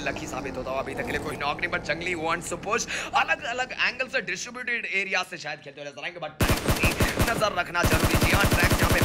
Lucky साबित होता हूँ। अभी तक के लिए कोई नॉक नहीं बट जंगली वॉन्ट सुपोज अलग अलग एंगल से डिस्ट्रीब्यूटेड एरिया से शायद खेलते नज़र आएँगे बट नज़र रखना ज़रूरी। जी हाँ ट्रैक यहाँ पे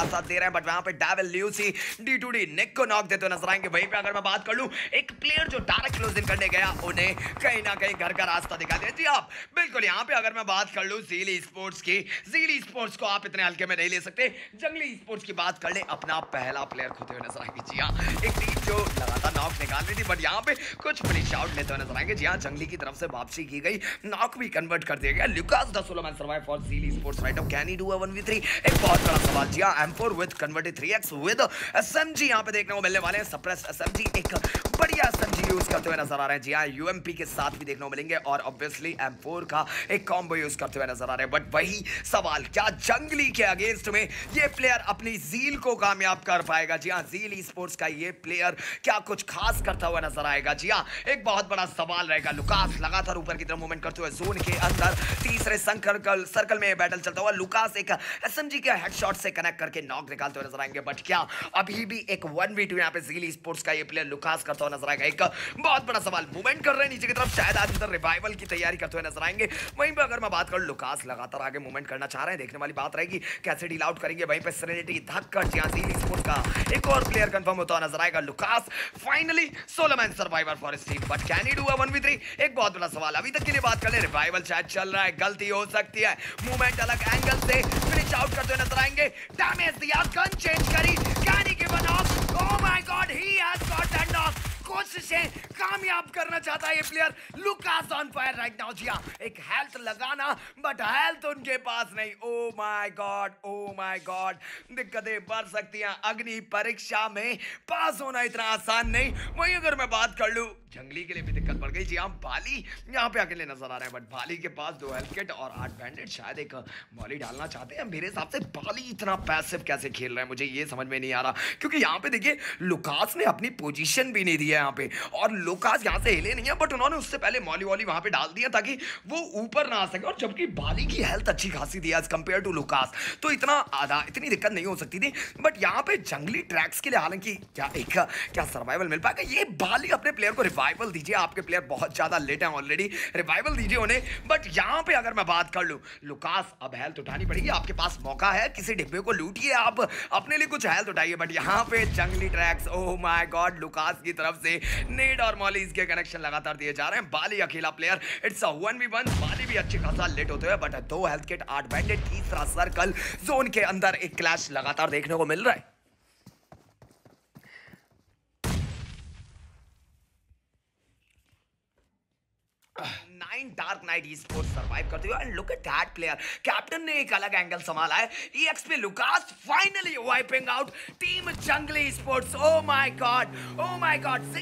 स्पेस लगातार दे रहे हैं बट वहाँ पे Devil Lucy D two D नेक को नॉक देते नज़र आएँगे। वहीं पे अगर मैं बात कर लूँ एक प्लेयर जो डायरेक्ट क्लोजिंग करने गया, उन्हें कहीं ना कहीं घर का रास्ता दिखा दिया। जी आप बिल्कुल, यहाँ पे अगर मैं बात कर लूँ जीली स्पोर्ट्स की जीली स्पोर्ट्स को आप इतने हल्के में नहीं ले सकते। जंगली स्पोर्ट्स की बात कर ले, अपना पहला प्लेयर खोते हुए नज़र आएँगे। जी हाँ एक टीम जो लगातार नॉक निकाल रही थी बट यहाँ पे कुछ फिनिश आउट लेते हुए नज़र आएँगे। जी हाँ जंगली की तरफ़ से वापसी की गई। नॉक भी कन्वर्ट कर दिया गया। Lucas the Solomon survive for जीली sports right can he do a 1v3 एक बहुत बड़ा सवाल। जी हाँ M4 with converted 3x with SMG यहाँ पे देखने को मिलने वाले हैं सप्रेस SMG एक बढ़िया SMG यूज़ करते हुए नज़र आ रहे हैं। जी हाँ UMP के साथ भी देखने को मिलेंगे और ऑब्वियसली M4 का एक कॉम्बो यूज़ करते हुए नज़र आ रहे हैं। बट वही सवाल, क्या जंगली के अगेंस्ट में ये प्लेयर अपनी जील को कामयाब कर पाएगा? जी हाँ जील स्पोर्ट्स का ये प्लेयर क्या कुछ खास करता हुआ नज़र आएगा? जी हाँ एक बहुत बड़ा सवाल रहेगा। लुकास लगातार ऊपर की तरफ़ मूवमेंट करते हुए जोन के अंदर तीसरे सर्कल सर्कल में बैटल चलता हुआ लुकास एक एसएमजी के हेडशॉट से कनेक्ट करके नॉक निकालते हुए नज़र आएँगे। बट क्या, अभी भी एक 1v2 यहाँ पे जीली स्पोर्ट्स का ये प्लेयर लुकास करता हुआ नज़र आएगा। एक बहुत बड़ा सवाल मूवमेंट कर रहे हैं नीचे की तरफ़, शायद आज इधर रिवाइवल की तैयारी करते हुए नज़र आएँगे। वहीं पे अगर मैं बात करूँ लुकास लगातार आगे मूवमेंट करना चाह रहे हैं, देखने वाली बात रहेगी, कैसे डील आउट करेंगे। वहीं पे सेरेनिटी धक्कर जी जीली स्पोर्ट्स का। एक और प्लेयर कंफर्म होता हुआ नज़र आएगा Lucas finally Solomon survivor for his team but can he do a 1v3 एक बहुत बड़ा सवाल, अभी तक के लिए बात कर ले रिवाइवल शायद चल रहा है, गलती हो सकती है। मूवमेंट अलग एंगल से फिनिश आउट करते नज़र आएँगे। डैमेज दिया गन चेंज करी can he give a knock oh my god he has got that knock कोशिशें कामयाब करना चाहता है ये player Lucas on fire right now जी हाँ एक हेल्थ लगाना बट हेल्थ उनके पास नहीं। Oh my God oh my God दिक्कतें बढ़ सकती हैं। अग्नि परीक्षा में पास होना इतना आसान नहीं। वहीं अगर मैं बात कर लूँ, जंगली के लिए भी दिक्कत बढ़ गई जी हाँ बाली, यहाँ पे अकेले नज़र आ रहे हैं बट बाली के पास दो हेल्थ और आठ बैंडेड शायद एक बॉली डालना चाहते हैं। मेरे हिसाब से बाली इतना पैसिव कैसे खेल रहा है, मुझे ये समझ में नहीं आ रहा। क्योंकि यहाँ पे देखिए लुकास ने अपनी पोजीशन भी नहीं दी है यहाँ पे। और लुकास यहाँ से हिले नहीं है बट उन्होंने उससे पहले मॉली वॉली वहाँ पे डाल दिया ताकि वो ऊपर ना आ सके और जबकि बाली की हेल्थ अच्छी खासी है एज कंपेयर टू लुकास तो इतना आधा, इतनी दिक्कत नहीं हो सकती थी बट यहाँ पे जंगली ट्रैक्स के लिए हालाँकि क्या एक, क्या सर्वाइवल मिल पाएगा? ये बाली अपने प्लेयर को रिवाइवल दीजिए, आपके प्लेयर बहुत ज़्यादा लेट हैं ऑलरेडी रिवाइवल दीजिए उन्हें बट यहाँ पे अगर मैं बात कर लूँ लुकास अब हेल्थ उठानी पड़ेगी, आपके पास मौका है, किसी डिब्बे को लूटिए आप, अपने लिए कुछ हेल्थ उठाइए बट यहाँ पे Jungli tracks oh my god Lucas की तरफ़ से नेड और मॉलीज के कनेक्शन लगातार दिए जा रहे हैं। बाली अकेला player it's one v one Bali भी अच्छी खासा लेट होते हुए बट दो हेल्थ किट आठ बैंडेड तीसरा सर्कल जोन के अंदर एक क्लैश लगातार देखने को मिल रहा है। Nine dark knight e sports survive करते हुए and look at that player captain ने एक अलग एंगल संभाला है। EXP Lucas finally wiping out team Jungli sports oh my god oh my god